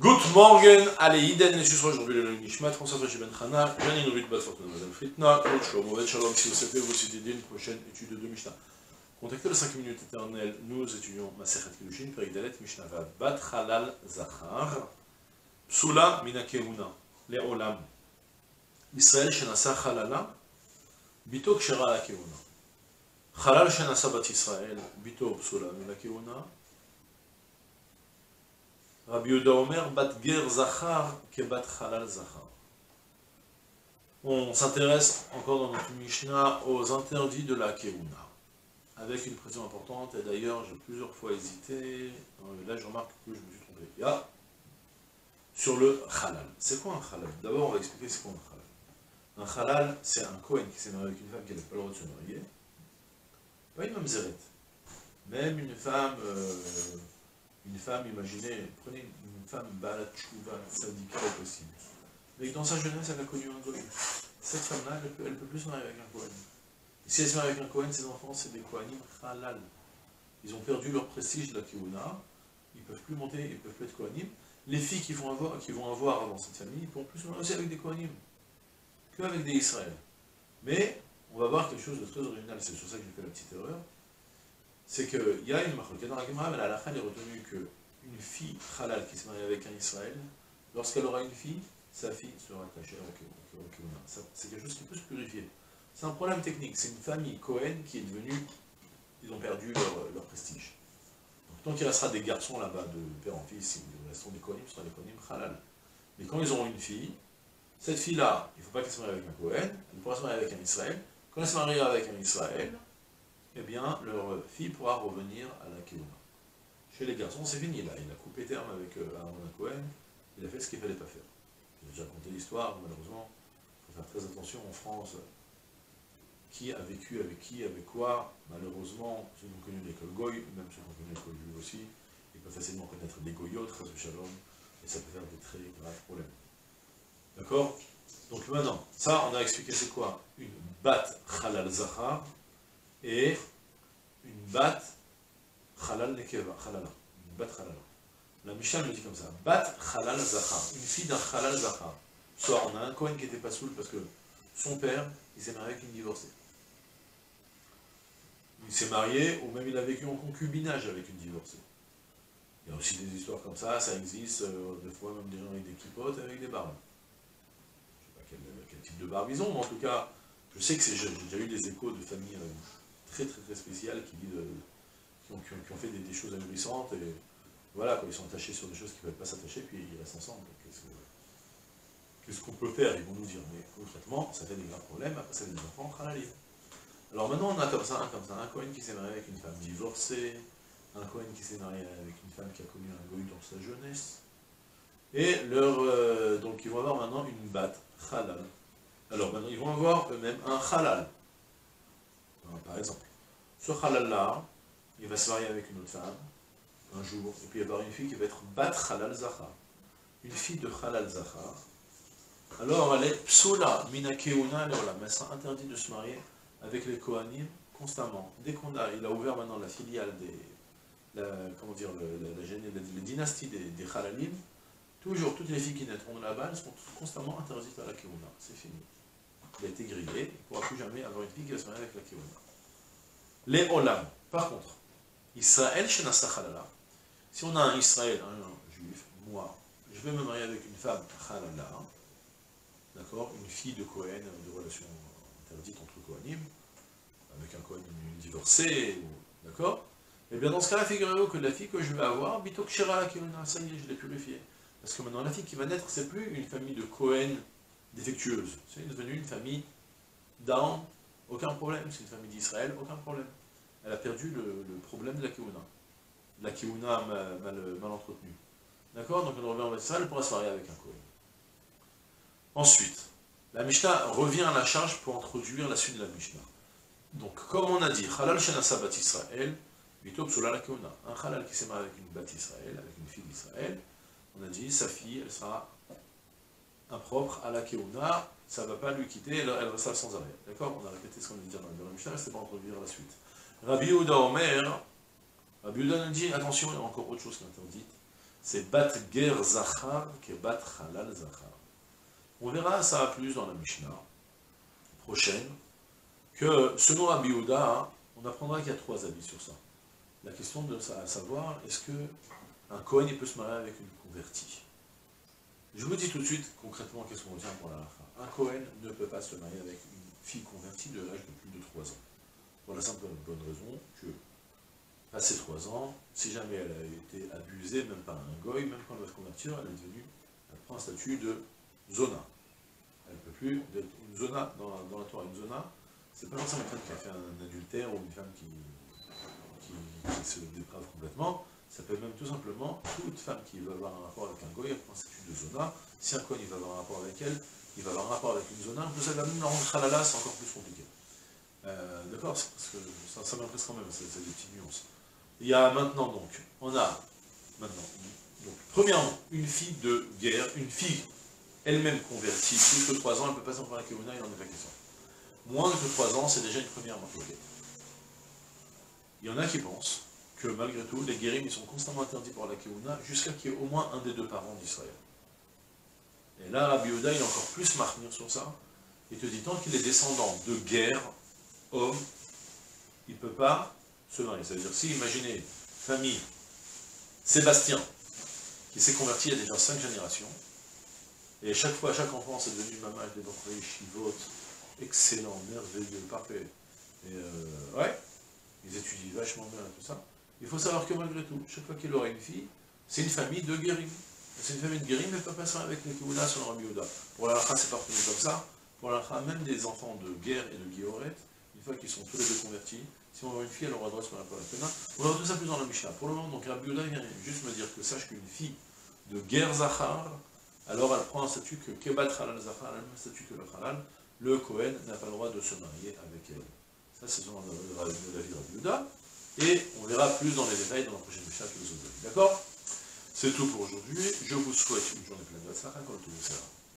Good Morgen, alle Iden, es ist euch Rabbi Leloy Nishmat, François Fashi Ben Chana, Janine Rit Bat Fortuna, Madame Fritna, Coach Shomovet Shalom, si vous savez, vous citez une prochaine étude de Mishnah. Contactez le 5 minutes éternelles, nous étudions Maserhet Kedushin, Perigdalet, Mishnah Bat Halal Zachar, Psula Minakehuna, Le Olam, Israël Shenasa Halala, Bito Kshera La Kehuna, Halal Shenasa Bat Israël, Bito Psula Minakehuna, רבי יהודה אומר, בת גר זכר כבת חלל זכר. On s'intéresse encore dans notre Mishnah aux interdits de la Keuna, avec une précision importante, et d'ailleurs j'ai plusieurs fois hésité, là je remarque que je me suis trompé. Il y a sur le halal. C'est quoi un halal D'abord on va expliquer c'est quoi un halal. Un halal, c'est un Kohen qui s'est marié avec une femme qui n'a pas le droit de se marier, pas une mamzeret. Même une femme, euh, une femme, imaginez, prenez une femme balat chouva, syndicat au possible. Mais dans sa jeunesse, elle a connu un Kohen. Cette femme-là, elle ne peut, plus se marier avec un Kohen. Si elle se marie avec un Kohen, ses enfants, c'est des Kohanim halal. Ils ont perdu leur prestige de la Kihuna, ils ne peuvent plus monter, ils ne peuvent plus être Kohanim. Les filles qui vont avoir, qui vont avoir dans cette famille, ils ne pourront plus se marier aussi avec des Kohanim, qu'avec des Israël. Mais on va voir quelque chose de très original, c'est sur ça que j'ai fait la petite erreur, c'est qu'il y a une marque dans la Gemara, mais la fin, est retenu qu'une fille halal qui se marie avec un Israël, lorsqu'elle aura une fille, sa fille sera à Kehuna. C'est quelque chose qui peut se purifier. C'est un problème technique, c'est une famille Cohen qui est devenue, ils ont perdu leur, prestige. Donc tant qu'il restera des garçons là-bas de père en fils, ils resteront des Kohanim, ce sera des Kohanim halal. Mais quand ils auront une fille, cette fille-là, il ne faut pas qu'elle se marie avec un Cohen, elle pourra se marier avec un Israël, quand elle se mariera avec un Israël, eh bien, leur fille pourra revenir à la Kéouna. Chez les garçons, c'est fini, là. Il a coupé terme avec euh, Aaron Cohen, il a fait ce qu'il ne fallait pas faire. J'ai déjà conté l'histoire, malheureusement, il faut faire très attention en France. Qui a vécu avec qui, avec quoi? Malheureusement, ceux qui ont connu l'école Goy, même ceux qui ont connu l'école aussi, ils peuvent facilement connaître des Goyotes, Shalom, et ça peut faire des très graves problèmes. D'accord? Donc maintenant, ça, on a expliqué c'est quoi? Une bat halal zahar et une bat halal nekeva, halala. Une bat halala. La Mishnah me dit comme ça, bat halal zahar, une fille d'un halal zahar. Soit on a un Cohen qui n'était pas saoul parce que son père, il s'est marié avec une divorcée. Il s'est marié, ou même il a vécu en concubinage avec une divorcée. Il y a aussi des histoires comme ça, ça existe, euh, des fois même des gens avec des clipotes, avec des barbes quel, type de barbizon, mais en tout cas, je sais que j'ai déjà eu des échos de familles euh, très très très spéciales qui, euh, qui, ont, fait des, choses amusantes, et voilà, quand ils sont attachés sur des choses qui ne veulent pas s'attacher, puis ils restent ensemble. Qu'est-ce qu'on peut faire Ils vont nous dire, mais concrètement, ça fait des graves problèmes, après ça fait des enfants, livre. Alors maintenant, on a comme ça, un, comme ça, un Cohen qui s'est marié avec une femme divorcée, un Cohen qui s'est marié avec une femme qui a connu un goy dans sa jeunesse, et leur, euh, donc ils vont avoir maintenant une batte halal. Alors maintenant, ils vont avoir eux-mêmes un halal. Par exemple, ce halal-là, il va se marier avec une autre femme, un jour, et puis il va avoir une fille qui va être bat halal zahar. Une fille de halal zahar. Alors elle est psola, minakeuna, mais c'est interdit de se marier avec les Kohanim constamment. Dès qu'on a, il a ouvert maintenant la filiale des, comment dire, les dynasties des, des Toujours, toutes les filles qui naîtront là-bas, elles seront constamment interdites à la Keuna. C'est fini. Il a été grillé, il ne pourra plus jamais avoir une fille qui va se marier avec la Keuna. Les Olam. Par contre, Israël Shenasa Halala. Si on a un Israël, un juif, moi, je vais me marier avec une femme Halala, d'accord, une fille de Cohen, de relation interdite entre Kohanim, avec un Cohen divorcé, d'accord Et eh bien dans ce cas-là, figurez-vous que la fille que je vais avoir, Bitok Shira la Keuna, ça y est, je l'ai purifiée. Parce que maintenant, la fille qui va naître, c'est plus une famille de Cohen défectueuse. C'est devenu une famille d'Aaron, aucun problème. C'est une famille d'Israël, aucun problème. Elle a perdu le, problème de la Kihuna. La Kihuna mal, mal, entretenue. D'accord? Donc on revient en Israël, pourra se marier avec un Cohen. Ensuite, la Mishnah revient à la charge pour introduire la suite de la Mishnah. Donc, comme on a dit, Halal Shenasa Bat Israël, Bitob la Kihuna. Un Halal qui s'est marié avec une Bat Israël, avec une fille d'Israël, on a dit, sa fille, elle sera impropre à la Keuna, ça ne va pas lui quitter, elle, elle restera sans arrêt. D'accord On a répété ce qu'on a dit dans la Mishnah, c'était pas introduire la suite. Rabbi Yehuda Omer, Rabbi Yehuda nous dit, attention, il y a encore autre chose qui est interdite. c'est Bat Ger Zachar qui Bat Halal Zachar. On verra ça plus dans la Mishnah prochaine, que selon Rabbi Yehuda, on apprendra qu'il y a trois avis sur ça. La question de savoir, est-ce que un Kohen peut se marier avec une convertie? Je vous dis tout de suite concrètement qu'est-ce qu'on retient pour la Un Kohen ne peut pas se marier avec une fille convertie de l'âge de plus de 3 ans. Pour la simple bonne raison que, passé 3 ans, si jamais elle a été abusée, même par un goy, même quand elle va se convertir, elle est devenue, elle prend un statut de zona. Elle ne peut plus être une zona dans la, dans la Torah. Une zona, c'est pas forcément une femme qui a fait un adultère ou une femme qui, qui, se déprave complètement. Ça peut même tout simplement toute femme qui veut avoir un rapport avec un goy, elle prend statut de zona. Si un coin il va avoir un rapport avec elle, il va avoir un rapport avec une zona. Elle va même la rendre halala, c'est encore plus compliqué. Euh, D'accord Parce que ça, ça quand même, c'est des petites nuances. Il y a maintenant donc, on a maintenant, donc, premièrement, une fille de guerre, une fille elle-même convertie, plus que 3 ans, elle ne peut pas s'en prendre à Keuna, il n'en est pas question. Moins de 3 ans, c'est déjà une première marque. Il y en a qui pensent malgré tout, les guérim ils sont constamment interdits par la Keuna jusqu'à qu'il y ait au moins un des deux parents d'Israël. Et là, Rabbi il est encore plus marqué sur ça. Il te dit, tant qu'il est descendant de guerre, homme, il peut pas se marier. C'est-à-dire, si, imaginez, famille, Sébastien, qui s'est converti il y a déjà cinq générations, et chaque fois, chaque enfant, c'est devenu maman des chivot, excellent, merveilleux, parfait. Et euh, ouais, ils étudient vachement bien tout ça. Il faut savoir que malgré tout, chaque fois qu'il aura une fille, c'est une famille de guérim. C'est une famille de guérim, mais pas passer avec les Kouda sur Rabbi Pour la c'est pas comme ça. Pour la même des enfants de guerre et de guilloret, une fois qu'ils sont tous les deux convertis, si on a une fille, elle aura droit marier la On verra tout ça plus dans la Mishnah. Pour le moment, donc Rabbi Yehuda vient juste me dire que sache qu'une fille de guerre Zachar, alors elle prend un statut que Kebat Halal Zachar, le même statut que le Halal, le Kohen n'a pas le droit de se marier avec elle. Ça, c'est selon l'avis de Rabbi Yehuda. Et on verra plus dans les détails dans la prochaine Mishnah que les autres D'accord? C'est tout pour aujourd'hui. Je vous souhaite une journée pleine de.